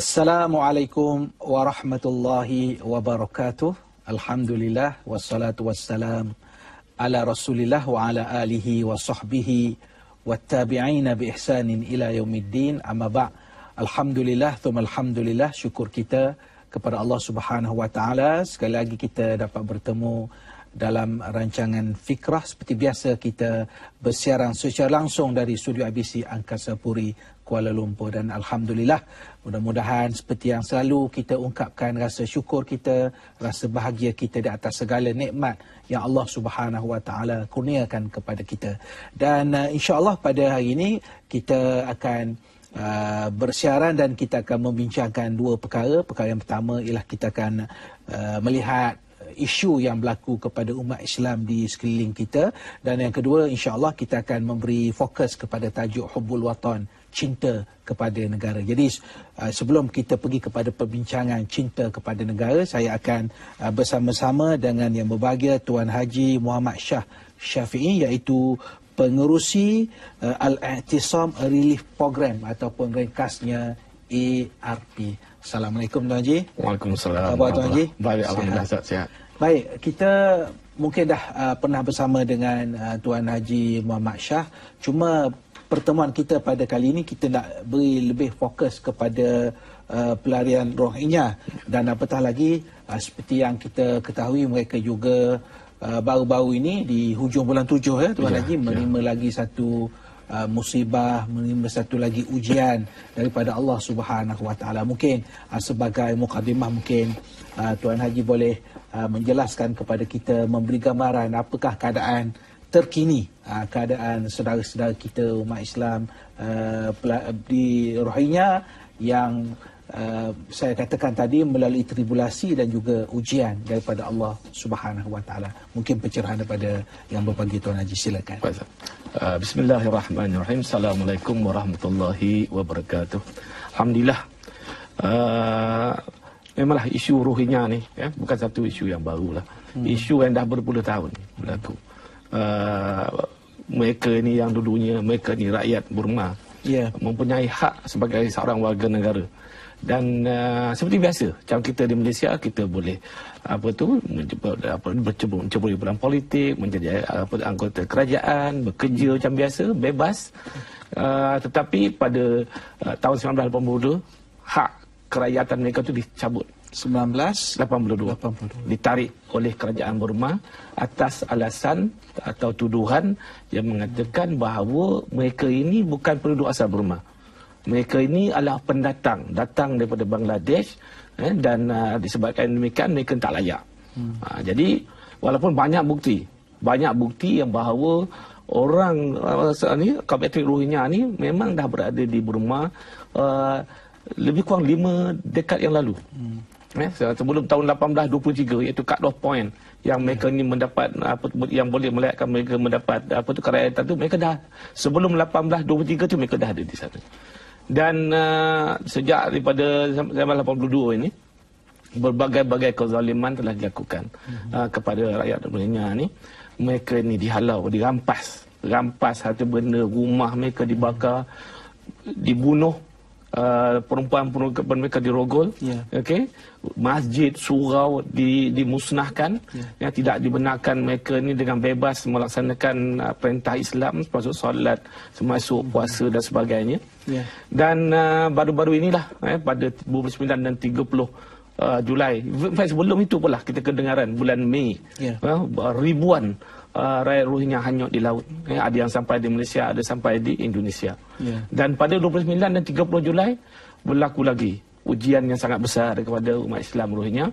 Assalamualaikum warahmatullahi wabarakatuh. Alhamdulillah wassalatu wassalam ala Rasulillah wa ala alihi wa sahbihi wattabi'ina bi ihsanin ila yaumiddin. Amma ba' Alhamdulillah thumma alhamdulillah syukur kita kepada Allah Subhanahu wa taala sekali lagi kita dapat bertemu dalam rancangan Fikrah seperti biasa kita bersiaran secara langsung dari studio ABC Angkasa Puri Kuala Lumpur. Dan alhamdulillah mudah-mudahan seperti yang selalu kita ungkapkan rasa syukur kita rasa bahagia kita di atas segala nikmat yang Allah Subhanahu wa taala kurniakan kepada kita. Dan uh, insya-Allah pada hari ini kita akan uh, bersiaran dan kita akan membincangkan dua perkara. Perkara yang pertama ialah kita akan uh, melihat isu yang berlaku kepada umat Islam di sekeliling kita dan yang kedua insya-Allah kita akan memberi fokus kepada tajuk hubbul watan cinta kepada negara. Jadi uh, sebelum kita pergi kepada perbincangan cinta kepada negara, saya akan uh, bersama-sama dengan yang berbahagia Tuan Haji Muhammad Shah Syafi'i iaitu pengerusi uh, Al-Ihtisam Relief Program ataupun ringkasnya ARP. Assalamualaikum Tuan Haji. Waalaikumsalam. Apa Tuan Haji? Baik, alhamdulillah sihat. sihat. Baik, kita mungkin dah uh, pernah bersama dengan uh, Tuan Haji Muhammad Shah. Cuma pertemuan kita pada kali ini kita nak beri lebih fokus kepada uh, pelarian Rohingya dan apatah lagi uh, seperti yang kita ketahui mereka juga uh, baru-baru ini di hujung bulan tujuh ya Tuan ya, Haji ya. menerima ya. lagi satu uh, musibah menerima satu lagi ujian daripada Allah Subhanahu Wa Taala. Mungkin uh, sebagai mukadimah mungkin uh, Tuan Haji boleh uh, menjelaskan kepada kita memberi gambaran apakah keadaan terkini uh, keadaan saudara-saudara kita umat Islam uh, di Rohingya yang uh, saya katakan tadi melalui tribulasi dan juga ujian daripada Allah Subhanahu Wa Taala. Mungkin pencerahan daripada yang berbagi Tuan Haji silakan. Uh, Bismillahirrahmanirrahim. Assalamualaikum warahmatullahi wabarakatuh. Alhamdulillah. Uh, memanglah isu Rohingya ni ya, bukan satu isu yang baru lah. Hmm. Isu yang dah berpuluh tahun berlaku. Uh, mereka ni yang dulunya mereka ni rakyat Burma yeah. mempunyai hak sebagai seorang warga negara dan uh, seperti biasa macam kita di Malaysia kita boleh apa tu apa bercebur bercebur dalam politik menjadi apa anggota kerajaan bekerja macam biasa bebas. Uh, tetapi pada uh, tahun 1982 hak kerakyatan mereka tu dicabut. 1982 ditarik oleh kerajaan Burma atas alasan atau tuduhan yang mengatakan bahawa mereka ini bukan penduduk asal Burma. Mereka ini adalah pendatang, datang daripada Bangladesh eh, dan uh, disebabkan demikian mereka tak layak. Hmm. Uh, jadi walaupun banyak bukti, banyak bukti yang bahawa orang uh, ni kaum etnik Rohingya ni memang dah berada di Burma uh, lebih kurang lima dekad yang lalu. Hmm eh, sebelum tahun 1823 iaitu cut off point yang mereka ni mendapat apa yang boleh melihatkan mereka mendapat apa tu kerakyatan tu mereka dah sebelum 1823 tu mereka dah ada di sana dan uh, sejak daripada zaman 82 ini berbagai-bagai kezaliman telah dilakukan mm-hmm. uh, kepada rakyat Indonesia ni mereka ni dihalau dirampas rampas harta benda rumah mereka dibakar dibunuh Uh, perempuan-perempuan mereka dirogol yeah. okey masjid surau di dimusnahkan yeah. ya tidak dibenarkan mereka ni dengan bebas melaksanakan uh, perintah Islam termasuk solat termasuk puasa dan sebagainya yeah. dan uh, baru-baru inilah eh, pada 29 dan 30 uh, Julai sebelum itu pula kita kedengaran bulan Mei yeah. uh, ribuan uh, rakyat Rohingya hanyut di laut. Ya, ada yang sampai di Malaysia, ada sampai di Indonesia. Yeah. Dan pada 29 dan 30 Julai berlaku lagi ujian yang sangat besar kepada umat Islam Rohingya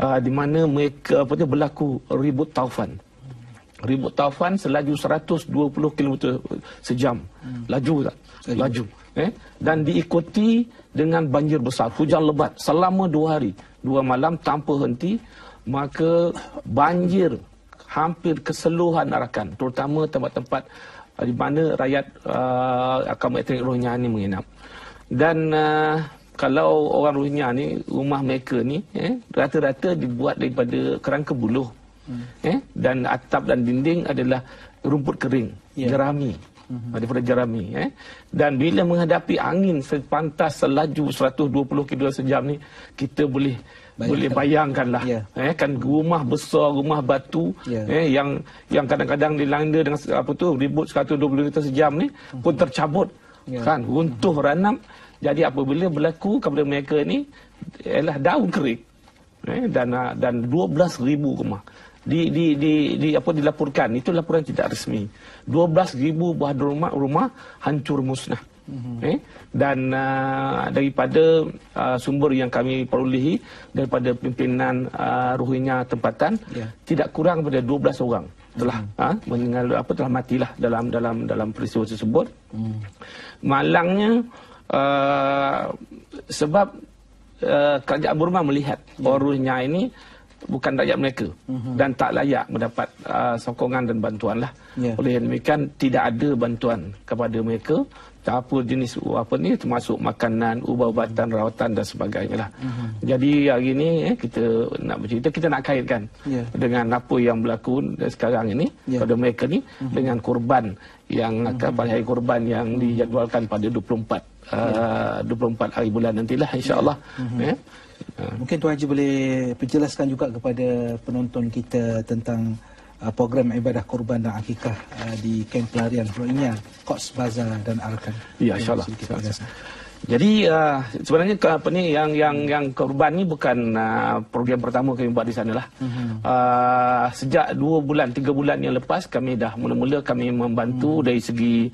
uh, di mana mereka apa tu berlaku ribut taufan. Ribut taufan selaju 120 km sejam. Hmm. Laju tak? Laju. Eh? Dan diikuti dengan banjir besar, hujan lebat selama dua hari, dua malam tanpa henti, maka banjir hampir keseluruhan Arakan terutama tempat-tempat uh, di mana rakyat uh, kaum etnik Rohingya ini menginap dan uh, kalau orang Rohingya ni rumah mereka ni eh, rata-rata dibuat daripada kerangka buluh hmm. eh, dan atap dan dinding adalah rumput kering yeah. jerami daripada jerami eh dan bila menghadapi angin sepantas selaju 120 km sejam ni kita boleh Bayangkan. boleh bayangkanlah yeah. eh kan rumah besar rumah batu yeah. eh yang yang kadang-kadang dilanda dengan apa tu ribut 120 km sejam ni uh-huh. pun tercabut yeah. kan runtuh uh-huh. ranam jadi apabila berlaku kepada mereka ni ialah daun kering eh dan dan 12000 rumah di di di di apa dilaporkan itu laporan tidak resmi 12000 buah rumah rumah hancur musnah mm-hmm. eh dan uh, daripada uh, sumber yang kami perolehi daripada pimpinan uh, ruhinya tempatan yeah. tidak kurang daripada 12 orang telah mm-hmm. ha, meninggal apa telah matilah dalam dalam dalam peristiwa tersebut mm. malangnya uh, sebab uh, kerajaan Burma melihat yeah. Ruhinya ini bukan rakyat mereka uh-huh. dan tak layak mendapat uh, sokongan dan bantuan lah. Yeah. Oleh demikian tidak ada bantuan kepada mereka apa jenis apa ni termasuk makanan, ubat-ubatan, rawatan dan sebagainya lah. Uh-huh. Jadi hari ini eh, kita nak bercerita kita nak kaitkan yeah. dengan apa yang berlaku sekarang ini yeah. pada mereka ni uh-huh. dengan korban yang akan pada hari korban yang dijadualkan pada 24 uh, 24 hari bulan nantilah insya-Allah. Uh-huh. Eh. Uh. Mungkin Tuan Haji boleh perjelaskan juga kepada penonton kita tentang uh, program ibadah kurban dan akikah uh, di kamp pelarian Rohingya, Cox Bazar dan Arakan. Ya, insyaAllah. Jadi uh, sebenarnya apa ni yang yang yang korban ni bukan uh, program pertama kami buat di sana lah. Uh-huh. Uh, sejak dua bulan tiga bulan yang lepas kami dah mula-mula kami membantu uh-huh. dari segi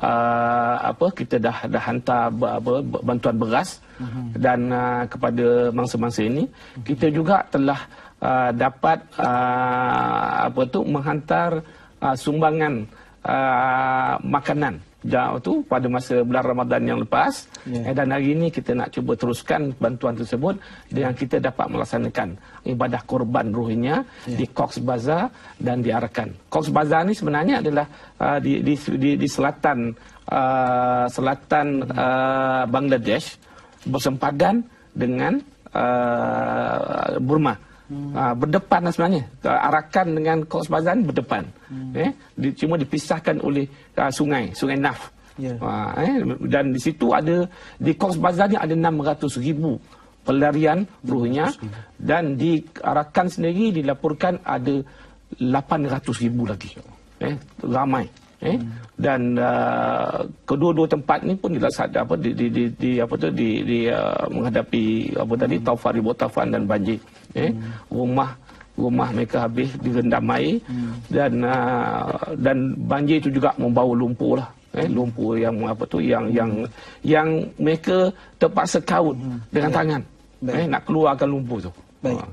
uh, apa kita dah dah hantar apa, bantuan beras uh-huh. dan uh, kepada mangsa-mangsa ini uh-huh. kita juga telah uh, dapat uh, apa tu menghantar uh, sumbangan uh, makanan jauh tu pada masa bulan Ramadan yang lepas yeah. eh, dan hari ini kita nak cuba teruskan bantuan tersebut dengan kita dapat melaksanakan ibadah korban ruhinya yeah. di Cox Bazar dan di Arakan. Cox Bazar ni sebenarnya adalah uh, di, di di di selatan uh, selatan uh, Bangladesh bersempadan dengan uh, Burma. Hmm. Uh, berdepan lah sebenarnya. Arakan dengan Cox Bazar berdepan. Hmm. Eh, di, cuma dipisahkan oleh uh, sungai, sungai Naf. Yeah. Uh, eh, dan di situ ada, di Cox Bazar ni ada 600 ribu pelarian ruhnya. Dan di Arakan sendiri dilaporkan ada 800 ribu lagi. Eh, ramai eh hmm. dan uh, kedua-dua tempat ni pun dilaksanakan apa di di di, di apa tu di, di uh, menghadapi apa hmm. tadi taufan ribu taufan dan banjir eh hmm. rumah rumah mereka habis direndam air hmm. dan uh, dan banjir itu juga membawa lumpur lah eh hmm. lumpur yang apa tu yang hmm. yang yang mereka terpaksa kaut hmm. dengan Baik. tangan Baik. eh nak keluarkan lumpur tu Baik. Ha.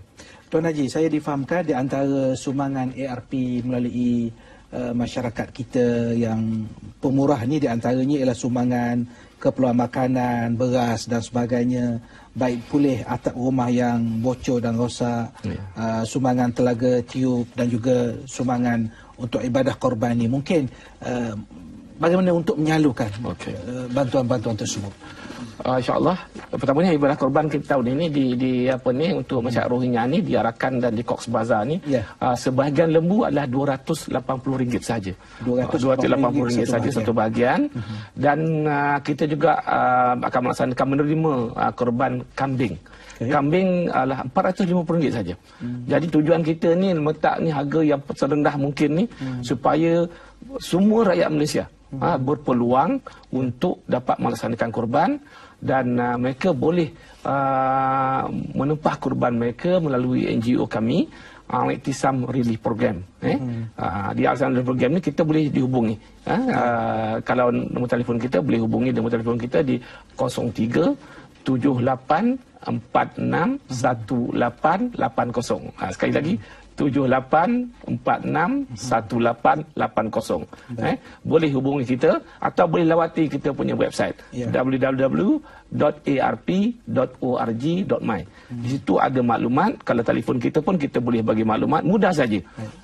Tuan Haji, saya difahamkan di antara sumbangan ARP melalui uh, masyarakat kita yang pemurah ni di antaranya ialah sumbangan keperluan makanan, beras dan sebagainya, baik pulih atap rumah yang bocor dan rosak, ya. uh, sumbangan telaga tiup dan juga sumbangan untuk ibadah korban ni. Mungkin uh, bagaimana untuk menyalurkan okay. uh, bantuan-bantuan tersebut? Uh, insyaallah pertamanya ibadah korban kita tahun ini di di apa ni untuk masyarakat Rohingya ni diarahkan dan di Cox Bazar ni yeah. Ya. uh, sebahagian lembu adalah RM280 saja. RM280 saja satu bahagian uh-huh. dan uh, kita juga uh, akan melaksanakan menerima uh, korban kambing. Okay. Kambing adalah RM450 saja. Hmm. Jadi tujuan kita ni letak ni harga yang serendah mungkin ni hmm. supaya semua rakyat Malaysia hmm. ha, berpeluang untuk dapat melaksanakan korban dan uh, mereka boleh uh, menempah korban mereka melalui NGO kami Al-Iktisam Relief Program eh? Hmm. Uh, di Al-Iktisam Relief Program ni kita boleh dihubungi uh, hmm. uh, kalau nombor telefon kita boleh hubungi nombor telefon kita di 03 78 46 1880 uh, sekali lagi 78461880 eh boleh hubungi kita atau boleh lawati kita punya website yeah. www.arp.org.my hmm. di situ ada maklumat. Kalau telefon kita pun kita boleh bagi maklumat. Mudah saja.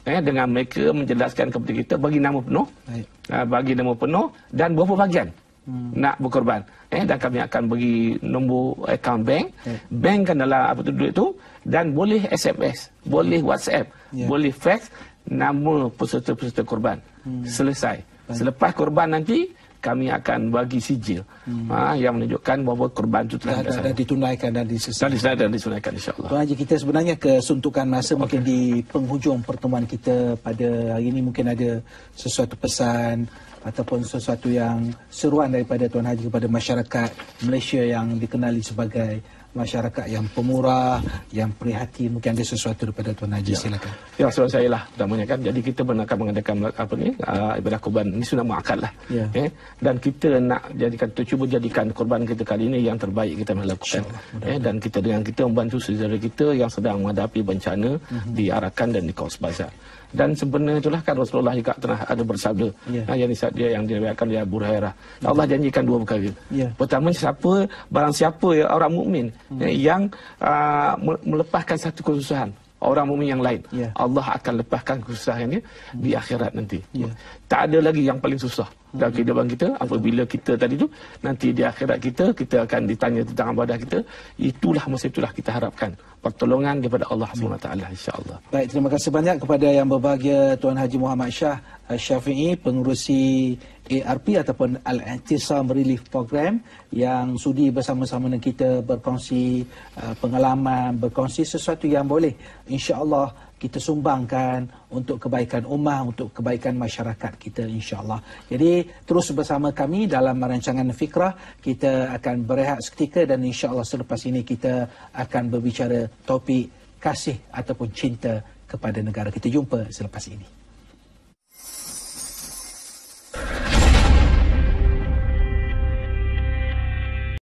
Eh dengan mereka menjelaskan kepada kita bagi nama penuh. Right. uh, bagi nama penuh dan berapa bahagian hmm. nak berkorban eh dan kami akan bagi nombor akaun bank yeah. bank kan dalam apa tu duit tu dan boleh SMS boleh WhatsApp yeah. boleh fax nama peserta-peserta korban hmm. selesai Selepas korban nanti kami akan bagi sijil hmm. ha, yang menunjukkan bahawa korban itu telah dah, dah, dah ditunaikan dan diselesaikan. Dah, dah ditunaikan insyaAllah. Tuan Haji, kita sebenarnya kesuntukan masa okay. mungkin di penghujung pertemuan kita pada hari ini mungkin ada sesuatu pesan ataupun sesuatu yang seruan daripada Tuan Haji kepada masyarakat Malaysia yang dikenali sebagai masyarakat yang pemurah, yang prihatin, mungkin ada sesuatu daripada Tuan Haji, ya. silakan. Ya, soal saya lah, namanya kan. Jadi kita benar akan mengadakan apa ni, uh, ibadah korban. Ini sudah muakkad lah. Ya. Eh? Dan kita nak jadikan, kita cuba jadikan korban kita kali ini yang terbaik kita melakukan. Eh? Dan kita dengan kita membantu saudara kita yang sedang menghadapi bencana uh-huh. di Arakan dan di Kaus Bazar dan sebenarnya itulah kan Rasulullah juga pernah ada bersabda yeah. ha, yang dia yang diriwayatkan oleh Abu Hurairah yeah. Allah janjikan dua perkara yeah. pertama siapa barang siapa ya orang mukmin hmm. ya, yang uh, melepaskan satu kesusahan orang mukmin yang lain yeah. Allah akan lepaskan kesusahannya hmm. di akhirat nanti yeah. tak ada lagi yang paling susah dalam hmm. kehidupan kita apabila kita tadi tu nanti di akhirat kita kita akan ditanya tentang ibadah kita itulah masa itulah kita harapkan pertolongan daripada Allah SWT insya-Allah. Baik terima kasih banyak kepada yang berbahagia Tuan Haji Muhammad Shah Syafi'i pengurusi ARP ataupun Al-Ihtisam Relief Program yang sudi bersama-sama dengan kita berkongsi uh, pengalaman berkongsi sesuatu yang boleh insya-Allah kita sumbangkan untuk kebaikan ummah, untuk kebaikan masyarakat kita insya-Allah. Jadi terus bersama kami dalam rancangan Fikrah, kita akan berehat seketika dan insya-Allah selepas ini kita akan berbicara topik kasih ataupun cinta kepada negara. Kita jumpa selepas ini.